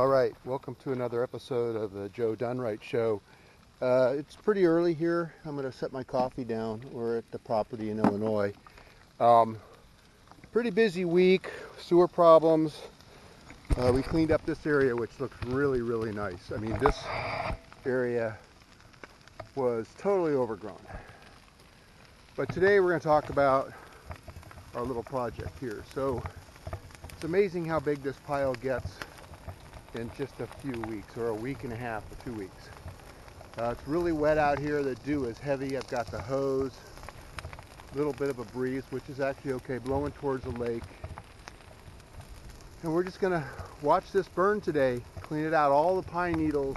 All right, welcome to another episode of the Joe Dunnrite Show. Uh, it's pretty early here. I'm going to set my coffee down. We're at the property in Illinois. Um, pretty busy week, sewer problems. Uh, we cleaned up this area, which looks really, really nice. I mean, this area was totally overgrown. But today we're going to talk about our little project here. So it's amazing how big this pile gets in just a few weeks or a week and a half or two weeks. Uh, it's really wet out here. The dew is heavy. I've got the hose, a little bit of a breeze, which is actually okay, blowing towards the lake. And we're just gonna watch this burn today, clean it out, all the pine needles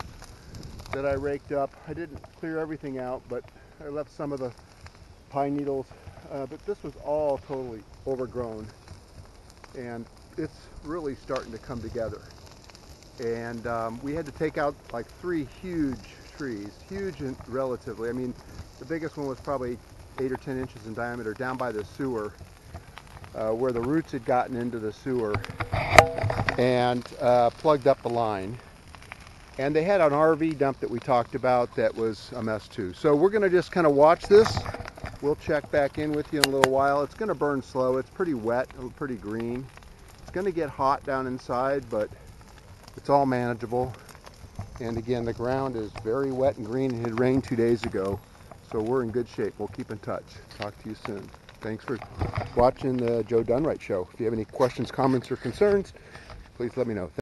that I raked up. I didn't clear everything out, but I left some of the pine needles. Uh, but this was all totally overgrown and it's really starting to come together and um, we had to take out like three huge trees, huge and relatively. I mean, the biggest one was probably eight or 10 inches in diameter down by the sewer uh, where the roots had gotten into the sewer and uh, plugged up the line. And they had an RV dump that we talked about that was a mess too. So we're gonna just kind of watch this. We'll check back in with you in a little while. It's gonna burn slow. It's pretty wet, pretty green. It's gonna get hot down inside, but it's all manageable. And again, the ground is very wet and green. It had rained two days ago, so we're in good shape. We'll keep in touch. Talk to you soon. Thanks for watching the Joe Dunnrite Show. If you have any questions, comments, or concerns, please let me know.